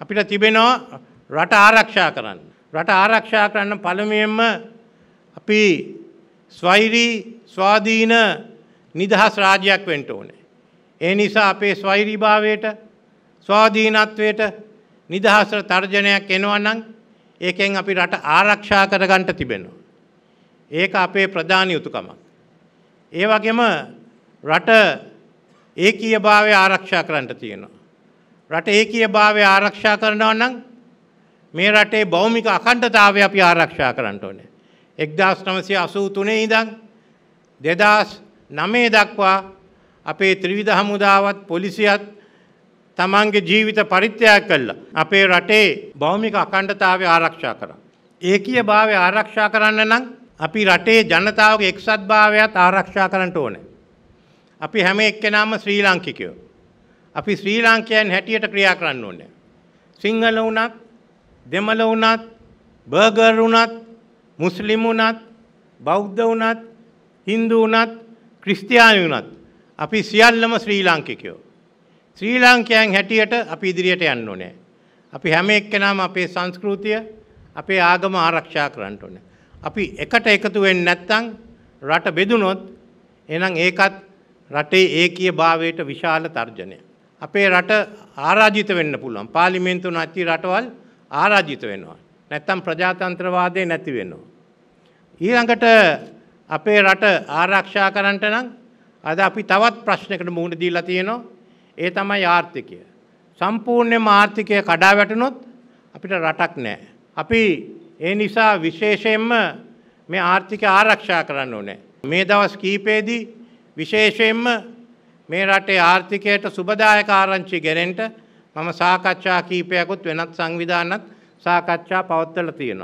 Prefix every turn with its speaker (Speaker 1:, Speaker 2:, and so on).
Speaker 1: අපිට තිබෙනවා රට ආරක්ෂා කරන්න. රට ආරක්ෂා කරන්න පළමුවෙන්ම අපි ස්වෛරී ස්වාධීන නිදහස් රාජ්‍යයක් වෙන්න ඕනේ. ඒ නිසා අපේ ස්වෛරීභාවයට ස්වාධීනත්වයට නිදහසට තර්ජනයක් එනවා නම් ඒකෙන් අපි රට ආරක්ෂා කරගන්න තිබෙනවා. ඒක අපේ ප්‍රධාන යුතුයකමක්. ඒ වගේම රට ඒකීයභාවය ආරක්ෂා කරන්න තියෙනවා. රට ඒකීයභාවය ආරක්ෂා කරනවා නම් මේ රටේ භෞමික අඛණ්ඩතාවය අපි ආරක්ෂා කරන්න ඕනේ. 1983 ඉඳන් 2009 දක්වා අපේ ත්‍රිවිධ හමුදාවත් පොලිසියත් තමන්ගේ ජීවිත පරිත්‍යාග කළා. අපේ රටේ භෞමික අඛණ්ඩතාවය ආරක්ෂා කරා. ඒකීයභාවය ආරක්ෂා කරන්න නම් අපි රටේ ජනතාවගේ එක්සත්භාවයත් ආරක්ෂා කරන්න ඕනේ. අපි හැම එක්කෙනාම ශ්‍රී ලාංකිකයෝ. අපි ශ්‍රී ලාංකයන් හැටියට ක්‍රියා කරන්න ඕනේ. සිංහල වුණත්, දෙමළ වුණත්, බර්ගර් වුණත්, මුස්ලිම් වුණත්, බෞද්ධ වුණත්, හින්දු වුණත්, ක්‍රිස්තියානි වුණත් අපි සියල්ලම ශ්‍රී ලාංකිකයෝ. ශ්‍රී ලාංකයන් හැටියට අපි ඉදිරියට යන්න ඕනේ. අපි හැම එක්කෙනාම අපේ සංස්කෘතිය, අපේ ආගම ආරක්ෂා කරන්න ඕනේ. අපි එකට එකතු වෙන්නේ නැත්නම් රට බෙදුනොත් එහෙනම් ඒකත් රටේ ඒකීය භාවයට විශාල තර්ජනයක්. අපේ රට ආරාජිත වෙන්න පුළුවන්. පාර්ලිමේන්තු නැති රටවල් ආරාජිත වෙනවා. නැත්තම් ප්‍රජාතන්ත්‍රවාදය නැති වෙනවා. ඊළඟට අපේ රට ආරක්ෂා කරන්නට නම් අද අපි තවත් ප්‍රශ්නයකට මුහුණ දීලා තියෙනවා. ඒ තමයි ආර්ථිකය. සම්පූර්ණයෙන්ම ආර්ථිකය කඩා වැටුනොත් අපිට රටක් නැහැ. අපි ඒ නිසා විශේෂයෙන්ම මේ ආර්ථිකය ආරක්ෂා කරන්න ඕනේ. මේ දවස් කීපෙදී විශේෂයෙන්ම මේ රටේ ආර්ථිකයට සුබදායක ආරංචි ගෙනෙන්න මම සාකච්ඡා කීපයකුත් වෙනත් සංවිධානත් සාකච්ඡා පවත්වලා තියෙනවා.